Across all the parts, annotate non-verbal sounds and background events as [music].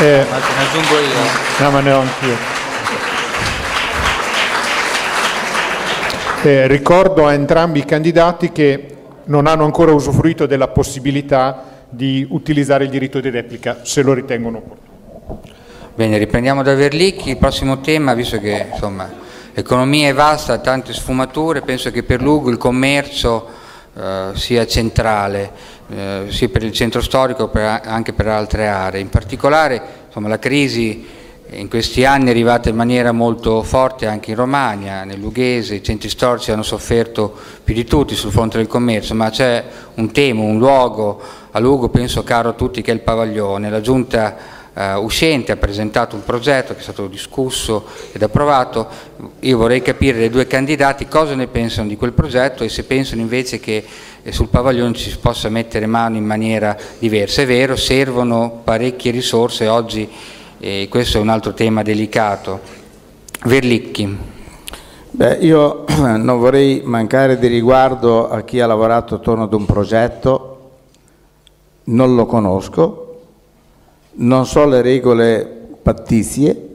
Eh, ne aggiungo io. No, ma ne ho anch'io. Eh, ricordo a entrambi i candidati che non hanno ancora usufruito della possibilità di utilizzare il diritto di replica, se lo ritengono opportuno. Bene, riprendiamo da Verlicchi. Il prossimo tema, visto che insomma, l'economia è vasta, ha tante sfumature, penso che per Lugo il commercio eh, sia centrale, eh, sia per il centro storico che anche per altre aree. In particolare insomma, la crisi in questi anni è arrivata in maniera molto forte anche in Romagna, nel Lughese, i centri storici hanno sofferto più di tutti sul fronte del commercio, ma c'è un tema, un luogo a Lugo, penso caro a tutti, che è il Pavaglione. La giunta eh, uscente ha presentato un progetto che è stato discusso ed approvato. Io vorrei capire dai due candidati cosa ne pensano di quel progetto e se pensano invece che sul Pavaglione ci si possa mettere mano in maniera diversa. È vero, servono parecchie risorse oggi e questo è un altro tema delicato. Verlicchi. Beh, io [clears throat] non vorrei mancare di riguardo a chi ha lavorato attorno ad un progetto, non lo conosco, non so le regole pattizie,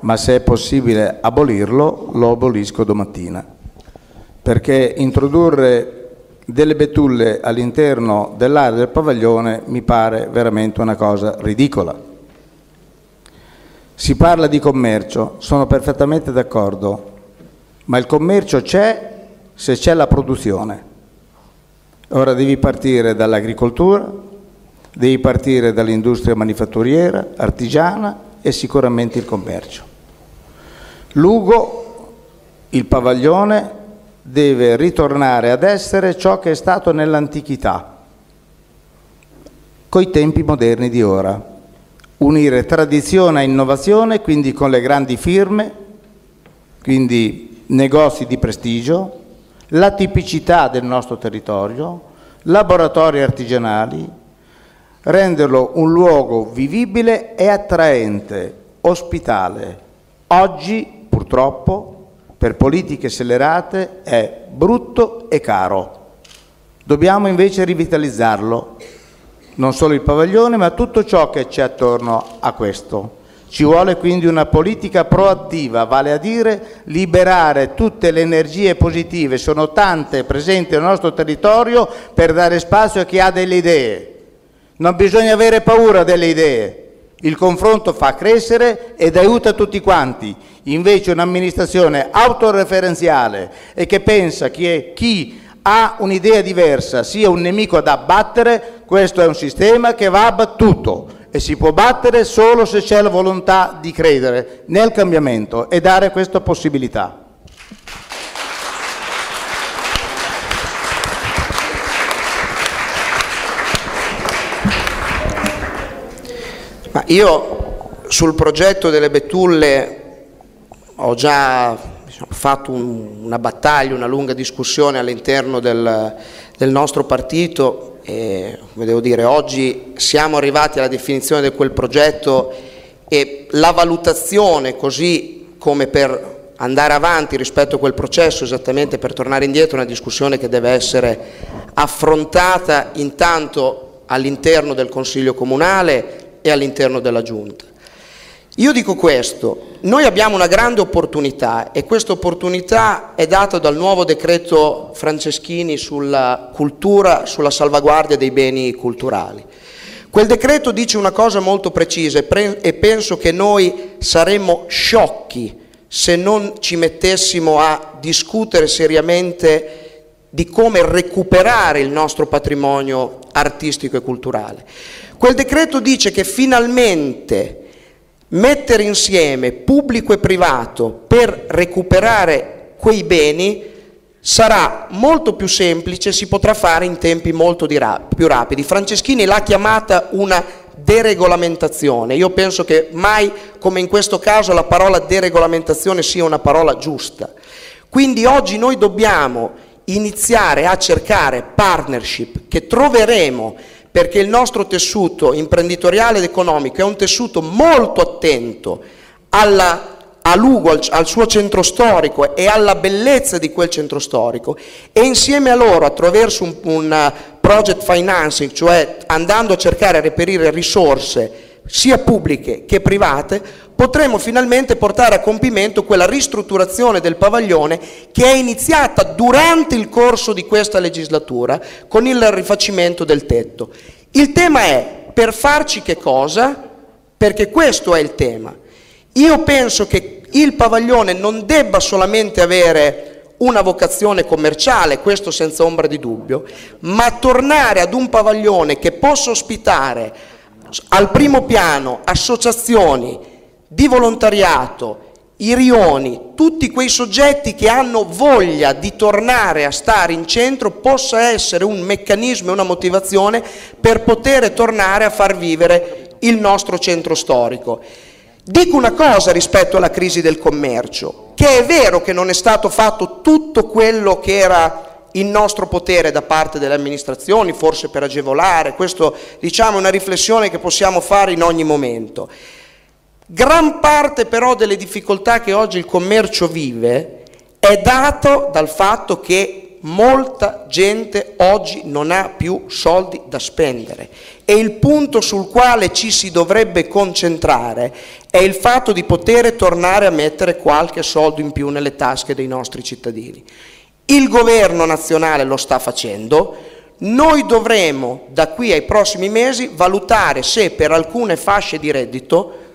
ma se è possibile abolirlo, lo abolisco domattina. Perché introdurre delle betulle all'interno dell'area del pavaglione mi pare veramente una cosa ridicola. Si parla di commercio, sono perfettamente d'accordo, ma il commercio c'è se c'è la produzione. Ora devi partire dall'agricoltura, devi partire dall'industria manifatturiera, artigiana e sicuramente il commercio. Lugo, il pavaglione, deve ritornare ad essere ciò che è stato nell'antichità, coi tempi moderni di ora unire tradizione e innovazione, quindi con le grandi firme, quindi negozi di prestigio, la tipicità del nostro territorio, laboratori artigianali, renderlo un luogo vivibile e attraente, ospitale. Oggi, purtroppo, per politiche accelerate è brutto e caro. Dobbiamo invece rivitalizzarlo non solo il pavaglione, ma tutto ciò che c'è attorno a questo. Ci vuole quindi una politica proattiva, vale a dire liberare tutte le energie positive, sono tante presenti nel nostro territorio, per dare spazio a chi ha delle idee. Non bisogna avere paura delle idee, il confronto fa crescere ed aiuta tutti quanti. Invece un'amministrazione autoreferenziale e che pensa che chi ha un'idea diversa sia un nemico da abbattere, questo è un sistema che va abbattuto e si può battere solo se c'è la volontà di credere nel cambiamento e dare questa possibilità. Ma io sul progetto delle betulle ho già diciamo, fatto un, una battaglia, una lunga discussione all'interno del, del nostro partito e, come devo dire, oggi siamo arrivati alla definizione di quel progetto e la valutazione, così come per andare avanti rispetto a quel processo, esattamente per tornare indietro, è una discussione che deve essere affrontata intanto all'interno del Consiglio Comunale e all'interno della Giunta. Io dico questo, noi abbiamo una grande opportunità e questa opportunità è data dal nuovo decreto Franceschini sulla cultura, sulla salvaguardia dei beni culturali. Quel decreto dice una cosa molto precisa e penso che noi saremmo sciocchi se non ci mettessimo a discutere seriamente di come recuperare il nostro patrimonio artistico e culturale. Quel decreto dice che finalmente Mettere insieme pubblico e privato per recuperare quei beni sarà molto più semplice, si potrà fare in tempi molto più rapidi. Franceschini l'ha chiamata una deregolamentazione. Io penso che mai come in questo caso la parola deregolamentazione sia una parola giusta. Quindi oggi noi dobbiamo iniziare a cercare partnership che troveremo perché il nostro tessuto imprenditoriale ed economico è un tessuto molto attento alla, a Lugo, al, al, suo centro storico e alla bellezza di quel centro storico. E insieme a loro attraverso un, un project financing, cioè andando a cercare a reperire risorse sia pubbliche che private, potremo finalmente portare a compimento quella ristrutturazione del pavaglione che è iniziata durante il corso di questa legislatura con il rifacimento del tetto. Il tema è per farci che cosa? Perché questo è il tema. Io penso che il pavaglione non debba solamente avere una vocazione commerciale, questo senza ombra di dubbio, ma tornare ad un pavaglione che possa ospitare al primo piano associazioni di volontariato, i rioni, tutti quei soggetti che hanno voglia di tornare a stare in centro possa essere un meccanismo e una motivazione per poter tornare a far vivere il nostro centro storico. Dico una cosa rispetto alla crisi del commercio, che è vero che non è stato fatto tutto quello che era in nostro potere da parte delle amministrazioni, forse per agevolare, questo diciamo è una riflessione che possiamo fare in ogni momento. Gran parte però delle difficoltà che oggi il commercio vive è dato dal fatto che molta gente oggi non ha più soldi da spendere e il punto sul quale ci si dovrebbe concentrare è il fatto di poter tornare a mettere qualche soldo in più nelle tasche dei nostri cittadini. Il governo nazionale lo sta facendo, noi dovremo da qui ai prossimi mesi valutare se per alcune fasce di reddito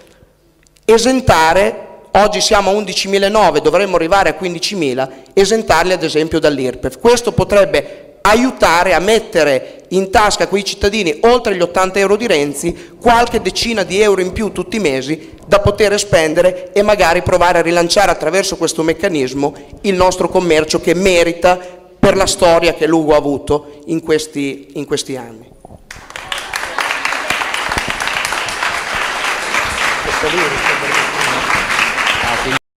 esentare oggi siamo a 11.009, dovremmo arrivare a 15.000, esentarli ad esempio dall'IRPEF. Questo potrebbe aiutare a mettere in tasca a quei cittadini, oltre gli 80 euro di Renzi, qualche decina di euro in più tutti i mesi da poter spendere e magari provare a rilanciare attraverso questo meccanismo il nostro commercio che merita per la storia che Lugo ha avuto in questi, in questi anni. Questo